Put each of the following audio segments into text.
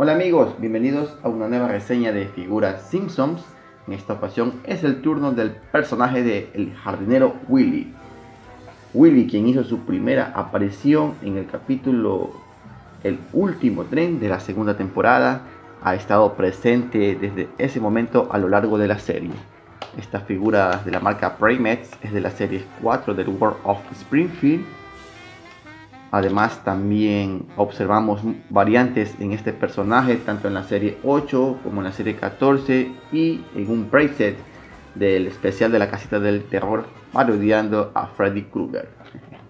Hola amigos, bienvenidos a una nueva reseña de figuras Simpsons. En esta ocasión es el turno del personaje de El jardinero Willy. Willy, quien hizo su primera aparición en el capítulo El último tren de la segunda temporada, ha estado presente desde ese momento a lo largo de la serie. Esta figura de la marca Primates es de la serie 4 del World of Springfield Además también observamos variantes en este personaje tanto en la serie 8 como en la serie 14 y en un preset del especial de la casita del terror parodiando a Freddy Krueger.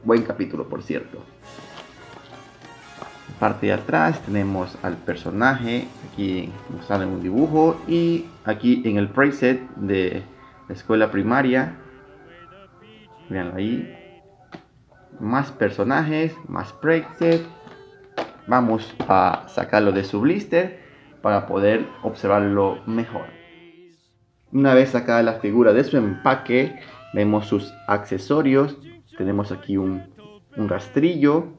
Buen capítulo por cierto. parte de atrás tenemos al personaje aquí mostrado en un dibujo y aquí en el preset de la escuela primaria. Vean ahí más personajes, más preset. Vamos a sacarlo de su blister para poder observarlo mejor. Una vez sacada la figura de su empaque, vemos sus accesorios. Tenemos aquí un, rastrillo.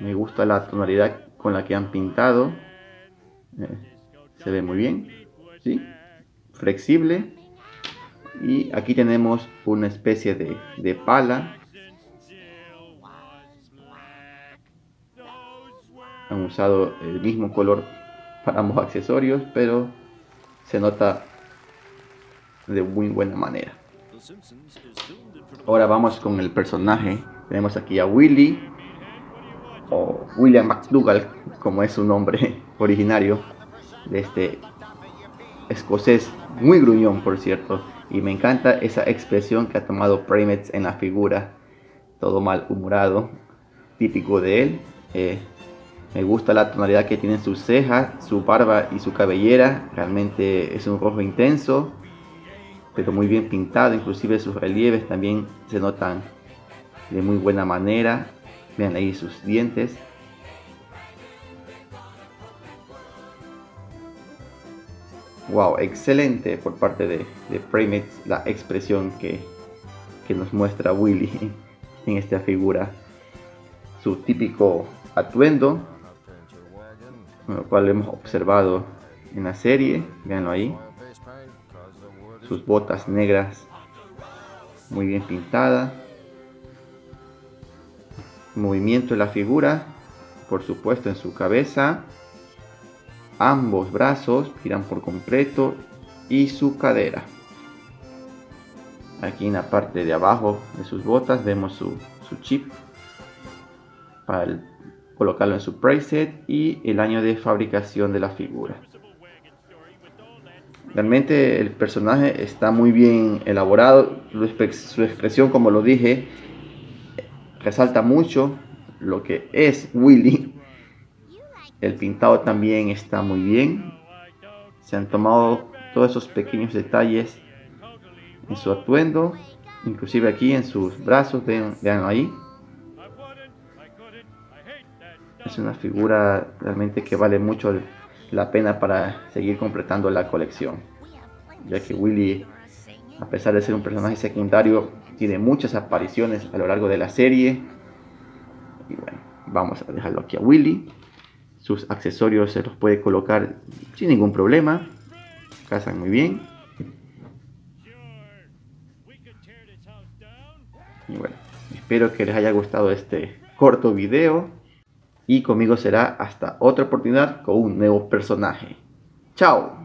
Me gusta la tonalidad con la que han pintado. Eh, se ve muy bien. ¿sí? Flexible y aquí tenemos una especie de, pala. Han usado el mismo color para ambos accesorios pero se nota de muy buena manera. Ahora vamos con el personaje. Tenemos aquí a Willy o William McDougall como es su nombre originario de este escocés muy gruñón por cierto y me encanta esa expresión que ha tomado Primates en la figura, todo mal humorado, típico de él. Eh, me gusta la tonalidad que tienen sus cejas, su barba y su cabellera. Realmente es un rojo intenso, pero muy bien pintado. Inclusive sus relieves también se notan de muy buena manera. Vean ahí sus dientes. Wow, excelente por parte de, de la expresión que, que nos muestra Willy en esta figura. Su típico atuendo, lo cual hemos observado en la serie, veanlo ahí. Sus botas negras muy bien pintadas. Movimiento de la figura, por supuesto en su cabeza ambos brazos giran por completo y su cadera. Aquí en la parte de abajo de sus botas vemos su, chip para colocarlo en su preset y el año de fabricación de la figura. Realmente el personaje está muy bien elaborado, su expresión como lo dije resalta mucho lo que es Willy el pintado también está muy bien. Se han tomado todos esos pequeños detalles en su atuendo. Inclusive aquí en sus brazos, vean, ahí. Es una figura realmente que vale mucho la pena para seguir completando la colección. Ya que Willy, a pesar de ser un personaje secundario, tiene muchas apariciones a lo largo de la serie. Y bueno, vamos a dejarlo aquí a Willy sus accesorios se los puede colocar sin ningún problema. Casan muy bien. Y bueno, espero que les haya gustado este corto video. Y conmigo será hasta otra oportunidad con un nuevo personaje. ¡Chao!